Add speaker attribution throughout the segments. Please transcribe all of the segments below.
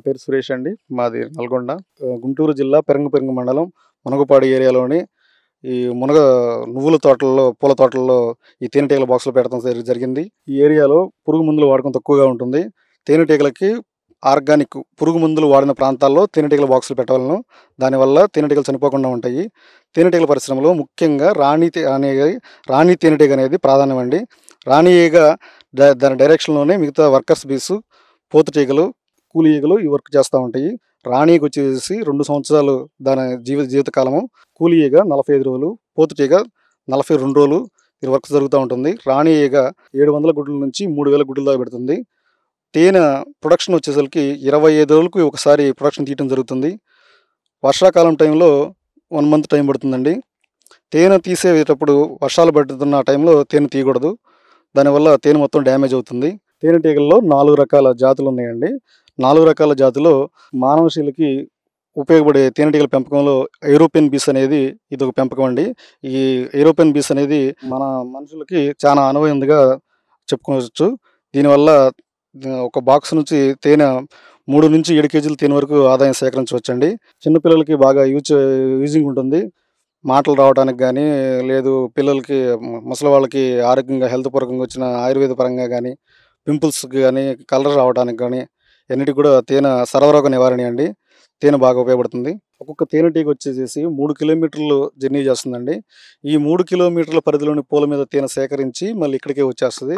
Speaker 1: నా పేరు సురేష్ అండి. మాది నల్గొండ గుంటూరు జిల్లా పెరంగపెరంగ మండలం మునగపాడు ఏరియాలోని ఈ మునగ నువ్వుల తోటల్లో పూల తోటల్లో ఈ తేనెటీగల బాక్సులు పెట్టడం జరిగింది. ఈ ఏరియాలో పురుగు మందులు వాడకం తక్కువగా ఉంటుంది. తేనెటీగలకి ఆర్గానిక్ పురుగు మందులు వాడిన ప్రాంతాల్లో తేనెటీగల బాక్సులు పెట్టవలను. దానివల్ల తేనెటీగలు చనిపోకుండా ఉంటాయి. తేనెటీగల పరిశ్రమలో ముఖ్యంగా రాణి అనే రాణి తేనెటీగ అనేది ప్రాధాన్యం అండి. రాణి ఈగ దాని డైరెక్షన్లోనే మిగతా వర్కర్స్ బీస్ పోతుటీగలు కూలీగలు ఈగలు ఈ వర్క్ చేస్తూ ఉంటాయి. రాణికి వచ్చేసి రెండు సంవత్సరాలు దాని జీవిత జీవితకాలము. కూలి ఈగ నలభై ఐదు రోజులు పోతుటీగ నలభై రెండు రోజులు ఈ వర్క్ జరుగుతూ ఉంటుంది. రాణి ఈగ ఏడు వందల గుడ్ల నుంచి మూడు వేల గుడ్ల దాకా పెడుతుంది. తేనె ప్రొడక్షన్ వచ్చేసరికి ఇరవై ఐదు రోజులకు ఒకసారి ప్రొడక్షన్ తీయటం జరుగుతుంది. వర్షాకాలం టైంలో వన్ మంత్ టైం పడుతుందండి. తేనె తీసేటప్పుడు వర్షాలు పడుతున్న టైంలో తేనె తీయకూడదు. దానివల్ల తేనె మొత్తం డ్యామేజ్ అవుతుంది. తేనెటీగల్లో నాలుగు రకాల జాతులు ఉన్నాయండి. నాలుగు రకాల జాతులు మానవశీలకి ఉపయోగపడే తేనెటీగల పెంపకంలో ఐరోపియన్ బీస్ అనేది ఇది ఒక పెంపకం అండి. ఈ ఐరోపియన్ బీస్ అనేది మన మనుషులకి చాలా అనువైనదిగా చెప్పుకోవచ్చు. దీనివల్ల ఒక బాక్స్ నుంచి తేనె మూడు నుంచి ఏడు కేజీల తేనె వరకు ఆదాయం సేకరించవచ్చండి. చిన్నపిల్లలకి బాగా యూజ్ యూజింగ్ ఉంటుంది. మాటలు రావడానికి కానీ లేదు పిల్లలకి ముసలి వాళ్ళకి ఆరోగ్యంగా హెల్త్ పరంగా వచ్చిన ఆయుర్వేద పరంగా కానీ పింపుల్స్కి కానీ కలర్ రావడానికి కానీ అన్నిటికి కూడా తేనె సర్వరోగ నివారణ అండి. తేనె బాగా ఉపయోగపడుతుంది. ఒక్కొక్క తేనెటీగ వచ్చేసి మూడు కిలోమీటర్లు జర్నీ చేస్తుందండి. ఈ మూడు కిలోమీటర్ల పరిధిలోని పూల మీద తేనె సేకరించి మళ్ళీ ఇక్కడికే వచ్చేస్తుంది.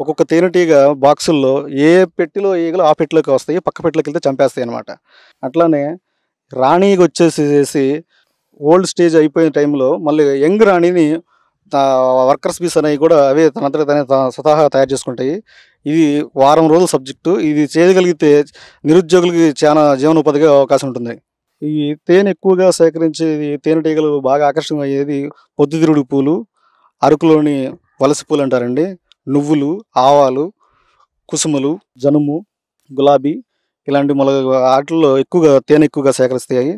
Speaker 1: ఒక్కొక్క తేనెటీగ బాక్సుల్లో ఏ పెట్టిలో ఈగలు ఆ పెట్టిలోకి వస్తాయి పక్క పెట్టిలోకి వెళ్తే చంపేస్తాయి అనమాట అట్లానే రాణికి వచ్చేసేసి ఓల్డ్ స్టేజ్ అయిపోయిన టైంలో మళ్ళీ యంగ్ రాణిని వర్కర్స్ బీస్ అనేవి కూడా అవే తనంతట తనే స్వతహా తయారు చేసుకుంటాయి. ఇది వారం రోజుల సబ్జెక్టు. ఇది చేయగలిగితే నిరుద్యోగులకి చాలా జీవనోపాధిగా అవకాశం ఉంటుంది. ఈ తేనె ఎక్కువగా సేకరించేది తేనెటీగలు బాగా ఆకర్షణమయ్యేది పొద్దుతిరుగుడు పొద్దుతిరుడు పూలు అరకులోని వలస పూలు అంటారండి. నువ్వులు ఆవాలు కుసుమలు జనుము గులాబీ ఇలాంటి మొలగ వాటిల్లో ఎక్కువగా తేనె ఎక్కువగా సేకరిస్తాయి.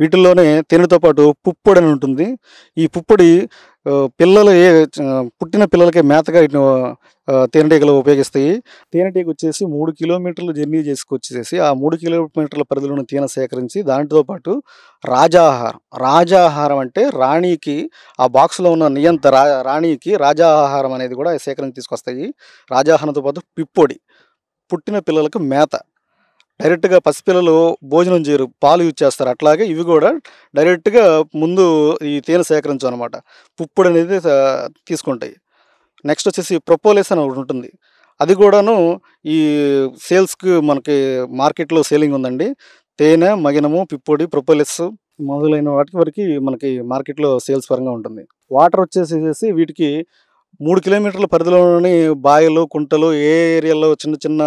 Speaker 1: వీటిల్లోనే తేనెతో పాటు పుప్పొడి అని ఉంటుంది. ఈ పుప్పొడి పిల్లలు ఏ పుట్టిన పిల్లలకి మేతగా తేనెటీగలు ఉపయోగిస్తాయి. తేనెటీగ వచ్చేసి మూడు కిలోమీటర్లు జర్నీ చేసుకొచ్చేసి ఆ మూడు కిలోమీటర్ల పరిధిలోని తేనె సేకరించి దానితో పాటు రాజాహారం. రాజాహారం అంటే రాణికి ఆ బాక్స్లో ఉన్న నియంత రా రాణికి రాజాహారం అనేది కూడా సేకరించి తీసుకొస్తాయి. రాజాహారంతో పాటు పిప్పొడి. పుట్టిన పిల్లలకు మేత. డైరెక్ట్గా పసిపిల్లలు భోజనం చేయరు పాలు యూజ్ చేస్తారు. అట్లాగే ఇవి కూడా డైరెక్ట్గా ముందు ఈ తేనె సేకరించు అనమాట పుప్పుడు అనేది తీసుకుంటాయి. నెక్స్ట్ వచ్చేసి ప్రపోలిస్ అని ఒకటి ఉంటుంది. అది కూడాను ఈ సేల్స్కి మనకి మార్కెట్లో సేలింగ్ ఉందండి. తేనె మగినము పిప్పొడి ప్రొపోలిస్ మొదలైన వాటి వరకు మనకి మార్కెట్లో సేల్స్ పరంగా ఉంటుంది. వాటర్ వచ్చేసేసి వీటికి మూడు కిలోమీటర్ల పరిధిలోని బాయలు కుంటలు ఏ ఏరియాలో చిన్న చిన్న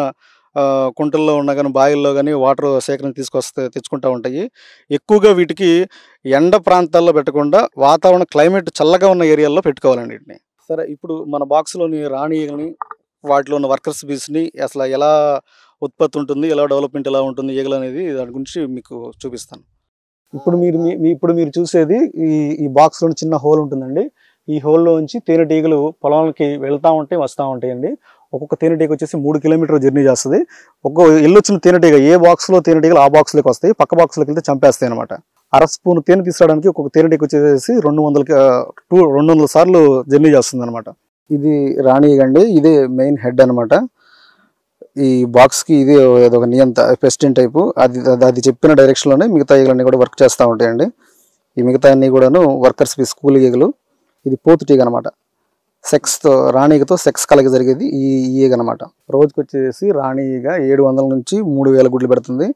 Speaker 1: కుంటల్లో ఉన్న కానీ బావిల్లో కానీ వాటర్ సేకరణ తీసుకొస్తే తెచ్చుకుంటూ ఉంటాయి. ఎక్కువగా వీటికి ఎండ ప్రాంతాల్లో పెట్టకుండా వాతావరణ క్లైమేట్ చల్లగా ఉన్న ఏరియాల్లో పెట్టుకోవాలండి వీటిని. సరే ఇప్పుడు మన బాక్స్లోని రాణి వాటిలో ఉన్న వర్కర్స్ బీస్ని అసలు ఎలా ఉత్పత్తి ఉంటుంది ఎలా డెవలప్మెంట్ ఎలా ఉంటుంది ఈగలు అనేది దాని గురించి మీకు చూపిస్తాను. ఇప్పుడు మీరు మీ- మీ- ఇప్పుడు మీరు చూసేది ఈ ఈ బాక్స్లో చిన్న హోల్ ఉంటుందండి. ఈ హోల్లో నుంచి తేనెటీగలు పొలాలకి వెళ్తూ ఉంటాయి వస్తూ ఉంటాయండి. ఒక్కొక్క తేనెటీగ వచ్చేసి మూడు కిలోమీటర్ జర్నీ చేస్తుంది. ఒక్కొక్క ఎల్లు వచ్చిన తేనెటీగ ఏ బాక్స్లో తేనెటీగలు ఆ బాక్స్లోకి వస్తాయి పక్క బాక్స్లోకి వెళ్తే చంపేస్తాయి అనమాట అర స్పూన్ తేనె తీసుకురావడానికి ఒక్కొక్క తేనెటీగ వచ్చేసి రెండు వందల టూ రెండు వందల సార్లు జర్నీ చేస్తుంది అనమాట ఇది రాణి అండి ఇదే మెయిన్ హెడ్ అనమాట ఈ బాక్స్కి ఇది ఏదో ఒక నియంత పెస్టిన్ టైపు అది అది- చెప్పిన డైరెక్షన్లోనే మిగతా ఈగలన్నీ కూడా వర్క్ చేస్తూ ఉంటాయండి. ఈ మిగతా అన్ని కూడాను వర్కర్స్ స్కూల్ ఈగలు ఇది పోతు టీగ అనమాట సెక్స్తో రాణిగతో సెక్స్ కలగ జరిగేది ఈ ఈగ అనమాట రోజుకి వచ్చేసి రాణి ఈగ ఏడు వందల నుంచి మూడు వేల గుడ్లు పెడుతుంది.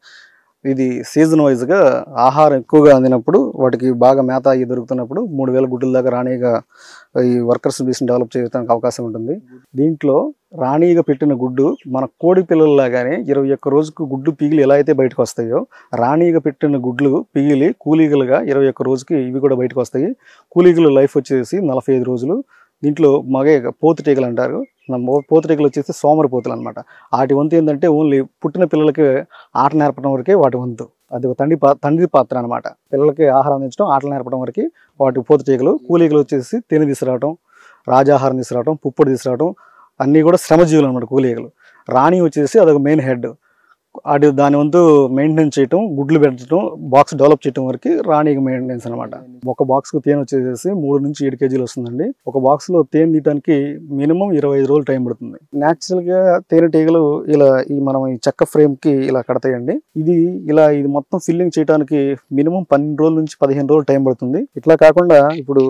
Speaker 1: ఇది సీజన్ వైజ్గా ఆహారం ఎక్కువగా అందినప్పుడు వాటికి బాగా మేత అయ్యి దొరుకుతున్నప్పుడు మూడు వేల గుడ్ల దాకా రాణిగా ఈ వర్కర్స్ బీస్ని డెవలప్ చేయడానికి అవకాశం ఉంటుంది. దీంట్లో రాణిగా పెట్టిన గుడ్డు మన కోడి పిల్లల్లాగానే ఇరవై ఒక్క రోజుకు గుడ్డు పీగిలి ఎలా అయితే బయటకు వస్తాయో రాణిగా పెట్టిన గుడ్లు పీగిలి కూలీగలుగా ఇరవై ఒక్క రోజుకి ఇవి కూడా బయటకు వస్తాయి. కూలీగల లైఫ్ వచ్చేసి నలభై ఐదు రోజులు. దీంట్లో మగే పోతుటీగలు అంటారు. పోతుటీగలు వచ్చేసి సోమరిపోతులు అనమాట వాటి వంతు ఏంటంటే ఓన్లీ పుట్టిన పిల్లలకి ఆట నేర్పడం వరకే వాటి వంతు. అది ఒక తండ్రి పా తండ్రి పాత్ర అనమాట పిల్లలకి ఆహారం అందించడం ఆటలు నేర్పడం వరకు వాటి పోతుటీగలు కూలీగలు వచ్చేసి తేనె తీసుకురావడం రాజాహారం తీసుకురావడం పుప్పొడి తీసుకురావడం అన్నీ కూడా శ్రమజీవులు అనమాట కూలీగలు. రాణి వచ్చేసి అదొక మెయిన్ హెడ్. అది దాని వంతు మెయింటెనెన్స్ చేయటం గుడ్లు పెట్టడం బాక్స్ డెవలప్ చేయటం వరకు రాణికి మెయింటెనెన్స్ అనమాట ఒక బాక్స్కు తేనె వచ్చేసి మూడు నుంచి ఏడు కేజీలు వస్తుందండి. ఒక బాక్స్లో తేనె తీయడానికి మినిమం ఇరవై ఐదు రోజులు టైం పడుతుంది. న్యాచురల్గా తేనెటీగలు ఇలా ఈ మనం ఈ చెక్క ఫ్రేమ్కి ఇలా కడతాయండి. ఇది ఇలా ఇది మొత్తం ఫిల్లింగ్ చేయడానికి మినిమం పన్నెండు రోజుల నుంచి పదిహేను రోజులు టైం పడుతుంది. ఇట్లా కాకుండా ఇప్పుడు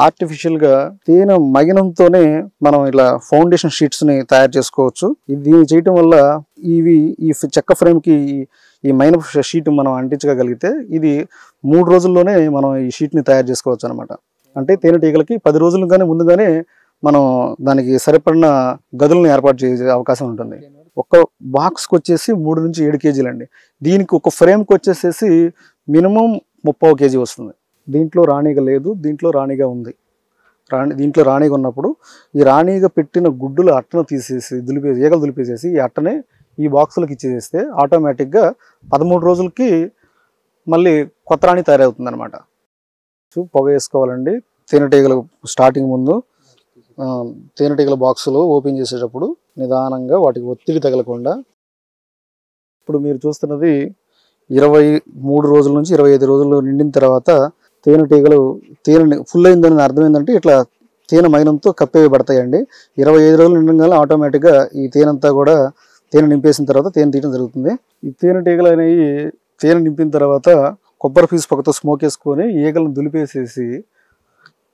Speaker 1: ఆర్టిఫిషియల్గా తేనె మగినంతోనే మనం ఇలా ఫౌండేషన్ షీట్స్ని తయారు చేసుకోవచ్చు. దీన్ని చేయటం వల్ల ఇవి ఈ చెక్క ఫ్రేమ్కి ఈ- మైన షీట్ మనం అంటించగలిగితే ఇది మూడు రోజుల్లోనే మనం ఈ షీట్ని తయారు చేసుకోవచ్చు అనమాట అంటే తేనెటీగలకి పది రోజులుగానే ముందుగానే మనం దానికి సరిపడిన గదులను ఏర్పాటు చేసే అవకాశం ఉంటుంది. ఒక బాక్స్కి వచ్చేసి మూడు నుంచి ఏడు కేజీలు అండి దీనికి ఒక ఫ్రేమ్కి వచ్చేసేసి మినిమం ముప్పై కేజీ వస్తుంది. దీంట్లో రాణిగా లేదు దీంట్లో రాణిగా ఉంది. రాణి దీంట్లో రాణిగా ఉన్నప్పుడు ఈ రాణిగా పెట్టిన గుడ్డులు అట్టను తీసేసి దులిపేసి ఈగలు దులిపేసేసి ఈ అట్టనే ఈ బాక్సులకు ఇచ్చేసేస్తే ఆటోమేటిక్గా పదమూడు రోజులకి మళ్ళీ కొత్త రాణి తయారవుతుంది అనమాట సో పొగ వేసుకోవాలండి. తేనెటీగలు స్టార్టింగ్ ముందు తేనెటీగల బాక్సులు ఓపెన్ చేసేటప్పుడు నిదానంగా వాటికి ఒత్తిడి తగలకుండా ఇప్పుడు మీరు చూస్తున్నది ఇరవై మూడు రోజుల నుంచి ఇరవై ఐదు రోజులు నిండిన తర్వాత తేనెటీగలు తేనె ఫుల్ అయిందని అర్థం ఏంటంటే ఇట్లా తేనె మైనంతో కప్పేయబడతాయండి. ఇరవై ఐదు రోజులు నిండగానే ఆటోమేటిక్గా ఈ తేనెంతా కూడా తేనె నింపేసిన తర్వాత తేనె తీయడం జరుగుతుంది. ఈ తేనెటీగలు అనేవి తేనె నింపిన తర్వాత కొబ్బరి పీసు పక్కతో స్మోక్ వేసుకొని ఈగలను దులిపేసేసి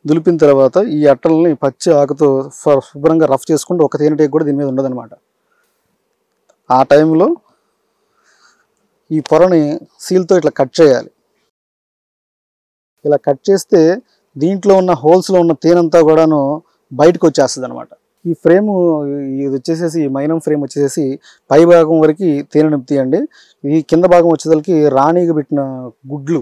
Speaker 1: దులిపిన తర్వాత ఈ అట్టలని పచ్చి ఆకుతో శుభ్రంగా రఫ్ చేసుకుంటూ ఒక తేనెటీగ కూడా దీని మీద ఉండదన్నమాట. ఆ టైంలో ఈ పొరని సీల్తో ఇట్లా కట్ చేయాలి. ఇలా కట్ చేస్తే దీంట్లో ఉన్న హోల్స్లో ఉన్న తేనంతా కూడాను బయటకు వచ్చేస్తుంది అనమాట ఈ ఫ్రేమ్ ఇది వచ్చేసేసి మైనం ఫ్రేమ్ వచ్చేసేసి పై భాగం వరకు తేనె నింపుతాయండి. ఈ కింద భాగం వచ్చేసరికి రాణిగా పెట్టిన గుడ్లు.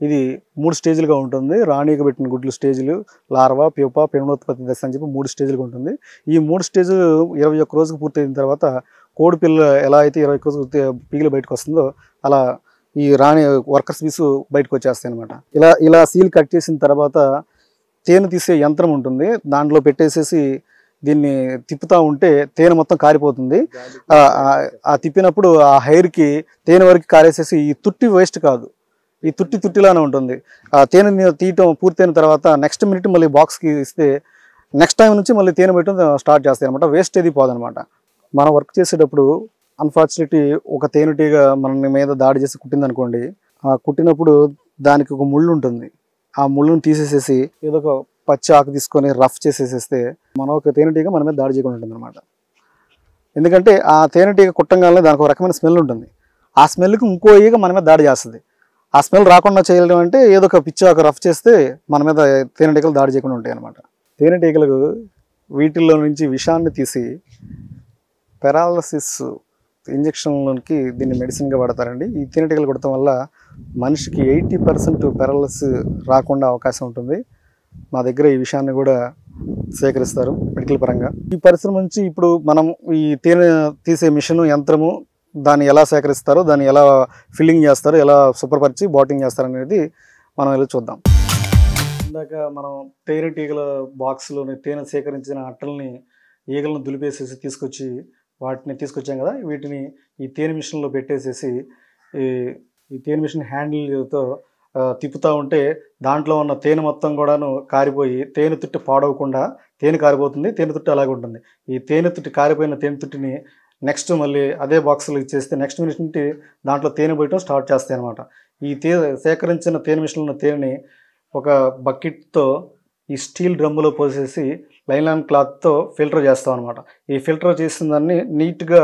Speaker 1: ఇది మూడు స్టేజ్లుగా ఉంటుంది. రాణిగా పెట్టిన గుడ్లు స్టేజ్లు లార్వా ప్యూపా పెనునోత్పత్తి దశ అని చెప్పి మూడు స్టేజ్లుగా ఉంటుంది. ఈ మూడు స్టేజ్లు ఇరవై ఒక్క రోజుకు పూర్తయిన తర్వాత కోడి పిల్ల ఎలా అయితే ఇరవై ఒక్క రోజు పిగిలి బయటకు వస్తుందో అలా ఈ రాణి వర్కర్స్ పీసు బయటకు వచ్చేస్తాయి అనమాట ఇలా ఇలా సీల్ కట్ చేసిన తర్వాత తేనె తీసే యంత్రం ఉంటుంది. దాంట్లో పెట్టేసేసి దీన్ని తిప్పుతా ఉంటే తేనె మొత్తం కారిపోతుంది. ఆ- ఆ తిప్పినప్పుడు ఆ హెయిర్కి తేనె వరకు కారేసేసి ఈ తుట్టి వేస్ట్ కాదు. ఈ తుట్టి తుట్టిలానే ఉంటుంది. ఆ తేనె తీయటం పూర్తయిన తర్వాత నెక్స్ట్ మినిట్ మళ్ళీ బాక్స్కి ఇస్తే నెక్స్ట్ టైం నుంచి మళ్ళీ తేనె పెట్టడం స్టార్ట్ చేస్తాయి అనమాట వేస్ట్ ఏది పోదనమాట మనం వర్క్ చేసేటప్పుడు అన్ఫార్చునేట్లీ ఒక తేనెటీగ మన మీద దాడి చేసి కుట్టింది అనుకోండి ఆ కుట్టినప్పుడు దానికి ఒక ముళ్ళు ఉంటుంది. ఆ ముళ్ళును తీసేసేసి ఏదో ఒక పచ్చి ఆకు తీసుకొని రఫ్ చేసేసేస్తే మన ఒక తేనెటీగ మన మీద దాడి చేయకుండా ఉంటుంది అనమాట ఎందుకంటే ఆ తేనెటీగ కుట్టంగానే దానికి ఒక రకమైన స్మెల్ ఉంటుంది. ఆ స్మెల్కి ఇంకో ఈగ మన మీద దాడి చేస్తుంది. ఆ స్మెల్ రాకుండా చేయడం అంటే ఏదో ఒక పిచ్చి ఆకు రఫ్ చేస్తే మన మీద తేనెటీగలు దాడి చేయకుండా ఉంటాయి అనమాట తేనెటీగలకు వీటిల్లో నుంచి విషాన్ని తీసి పెరాలసిస్ ఇంజక్షన్లోకి దీన్ని మెడిసిన్గా వాడతారండి. ఈ తేనెటీగలు కొడటం వల్ల మనిషికి ఎయిటీ పర్సెంట్ పెరాలసిస్ రాకుండా అవకాశం ఉంటుంది. మా దగ్గర ఈ విషయాన్ని కూడా సేకరిస్తారు మెడికల్ పరంగా. ఈ పరిశ్రమ నుంచి ఇప్పుడు మనం ఈ తేనె తీసే మిషన్ యంత్రము దాన్ని ఎలా సేకరిస్తారో దాన్ని ఎలా ఫిల్లింగ్ చేస్తారో ఎలా శుభ్రపరిచి బాటింగ్ చేస్తారు అనేది మనం వెళ్ళి చూద్దాం. ఇందాక మనం తేనెటీగల బాక్స్లోని తేనె సేకరించిన అట్టల్ని ఈగలను దులిపేసేసి తీసుకొచ్చి వాటిని తీసుకొచ్చాం కదా వీటిని ఈ తేనె మిషన్లో పెట్టేసేసి ఈ ఈ తేనె మిషన్ హ్యాండిల్తో తిప్పుతూ ఉంటే దాంట్లో ఉన్న తేనె మొత్తం కూడాను కారిపోయి తేనె తుట్టి పాడవకుండా తేనె కారిపోతుంది తేనె తుట్టి అలాగే ఉంటుంది. ఈ తేనె తుట్టి కారిపోయిన తేనె తుట్టిని నెక్స్ట్ మళ్ళీ అదే బాక్స్లో ఇచ్చేస్తే నెక్స్ట్ మినిట్ నుండి దాంట్లో తేనె పోయటం స్టార్ట్ చేస్తాయి అనమాట ఈ తే సేకరించిన తేనె మిషన్లో ఉన్న తేనెని ఒక బకెట్తో ఈ స్టీల్ డ్రమ్ములో పోసేసి లైలాన్ క్లాత్తో ఫిల్టర్ చేస్తాం అనమాట ఈ ఫిల్టర్ చేసిన దాన్ని నీట్గా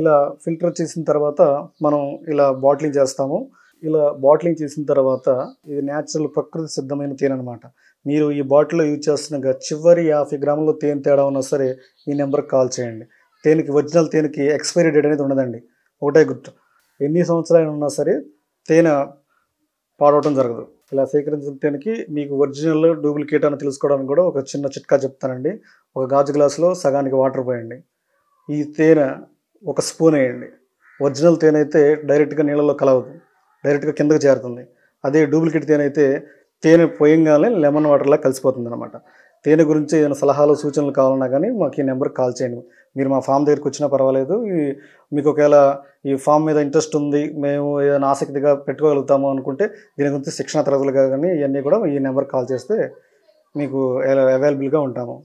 Speaker 1: ఇలా ఫిల్టర్ చేసిన తర్వాత మనం ఇలా బాటిలింగ్ చేస్తాము. ఇలా బాటిలింగ్ చేసిన తర్వాత ఇది న్యాచురల్ ప్రకృతి సిద్ధమైన తేనె అనమాట మీరు ఈ బాటిల్లో యూజ్ చేస్తున్న చివరి యాభై గ్రాముల తేనె తేడా ఉన్నా సరే ఈ నెంబర్కి కాల్ చేయండి. తేనెకి ఒరిజినల్ తేనెకి ఎక్స్పైరీ డేట్ అనేది ఉండదండి. ఒకటే గుర్తు. ఎన్ని సంవత్సరాలు ఉన్నా సరే తేనె పాడవటం జరగదు. ఇలా సేకరించిన తేనెకి మీకు ఒరిజినల్ డూప్లికేట్ అని తెలుసుకోవడానికి కూడా ఒక చిన్న చిట్కా చెప్తానండి. ఒక గాజు గ్లాసులో సగానికి వాటర్ పోయండి. ఈ తేనె ఒక స్పూన్ వేయండి. ఒరిజినల్ తేనె అయితే డైరెక్ట్గా నీళ్ళలో కలవదు. డైరెక్ట్గా కిందకు చేరుతుంది. అదే డూప్లికేట్ తేనె అయితే తేనె పోయంగానే లెమన్ వాటర్లా కలిసిపోతుంది అనమాట తేనె గురించి ఏదైనా సలహాలు సూచనలు కావాలన్నా కానీ మాకు ఈ నెంబర్కి కాల్ చేయండి. మీరు మా ఫామ్ దగ్గరికి వచ్చినా పర్వాలేదు. మీకు ఒకవేళ ఈ ఫామ్ మీద ఇంట్రెస్ట్ ఉంది మేము ఏదైనా ఆసక్తిగా పెట్టుకోగలుగుతాము అనుకుంటే దీని గురించి శిక్షణ తరగతులుగా కానీ ఇవన్నీ కూడా ఈ నెంబర్కి కాల్ చేస్తే మీకు అవైలబుల్గా ఉంటాము.